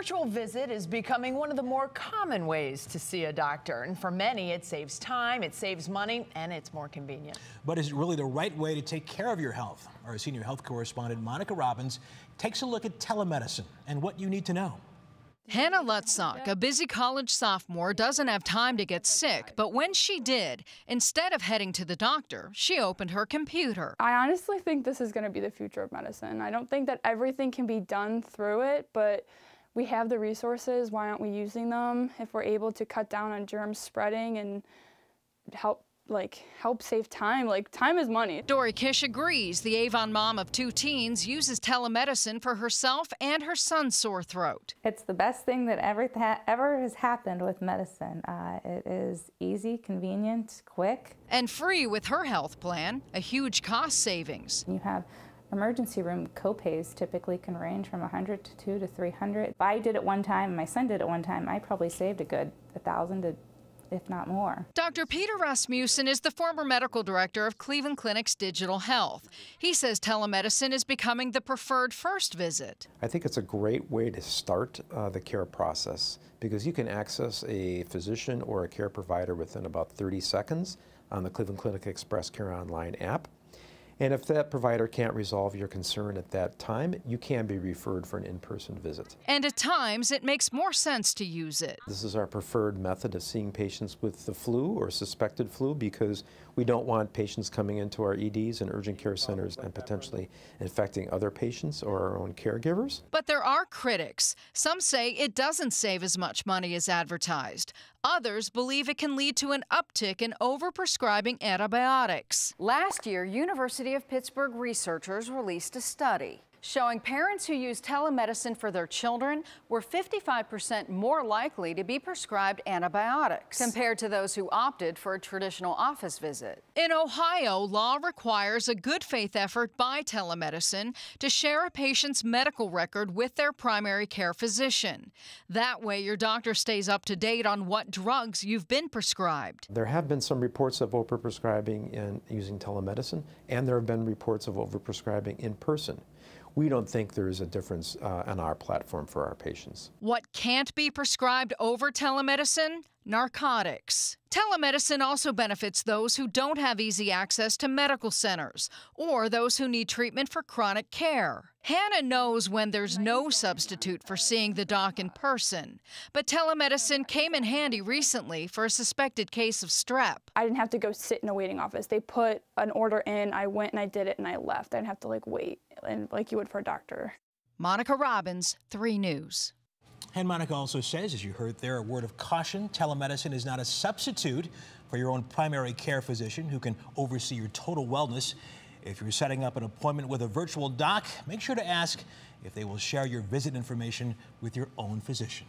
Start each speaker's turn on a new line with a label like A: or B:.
A: virtual visit is becoming one of the more common ways to see a doctor. And for many, it saves time, it saves money, and it's more convenient.
B: But is it really the right way to take care of your health? Our senior health correspondent, Monica Robbins, takes a look at telemedicine and what you need to know.
C: Hannah Lutzak, a busy college sophomore, doesn't have time to get sick, but when she did, instead of heading to the doctor, she opened her computer.
D: I honestly think this is going to be the future of medicine. I don't think that everything can be done through it, but we have the resources. Why aren't we using them? If we're able to cut down on germs spreading and help like help save time. Like time is money.
C: Dory Kish agrees. The Avon mom of two teens uses telemedicine for herself and her son's sore throat.
E: It's the best thing that ever ever has happened with medicine. Uh, it is easy, convenient, quick,
C: and free with her health plan. A huge cost savings.
E: You have emergency room copays typically can range from 100 to 2 to 300. If I did it one time, my son did it one time, I probably saved a good 1,000 to if not more.
C: Dr. Peter Rasmussen is the former medical director of Cleveland Clinic's Digital Health. He says telemedicine is becoming the preferred first visit.
F: I think it's a great way to start uh, the care process because you can access a physician or a care provider within about 30 seconds on the Cleveland Clinic Express Care Online app. And if that provider can't resolve your concern at that time, you can be referred for an in-person visit.
C: And at times, it makes more sense to use it.
F: This is our preferred method of seeing patients with the flu or suspected flu because we don't want patients coming into our EDs and urgent care centers and potentially infecting other patients or our own caregivers.
C: But there are critics. Some say it doesn't save as much money as advertised. Others believe it can lead to an uptick in overprescribing antibiotics.
G: Last year, University of Pittsburgh researchers released a study showing parents who use telemedicine for their children were 55% more likely to be prescribed antibiotics compared to those who opted for a traditional office visit.
C: In Ohio, law requires a good faith effort by telemedicine to share a patient's medical record with their primary care physician. That way, your doctor stays up to date on what drugs you've been prescribed.
F: There have been some reports of overprescribing in using telemedicine, and there have been reports of overprescribing in person we don't think there is a difference uh, on our platform for our patients.
C: What can't be prescribed over telemedicine? narcotics. Telemedicine also benefits those who don't have easy access to medical centers or those who need treatment for chronic care. Hannah knows when there's no substitute for seeing the doc in person, but telemedicine came in handy recently for a suspected case of strep.
D: I didn't have to go sit in a waiting office. They put an order in, I went and I did it and I left. I didn't have to like wait and like you would for a doctor.
C: Monica Robbins, 3 News.
B: And Monica also says, as you heard there, a word of caution telemedicine is not a substitute for your own primary care physician who can oversee your total wellness. If you're setting up an appointment with a virtual doc, make sure to ask if they will share your visit information with your own physician.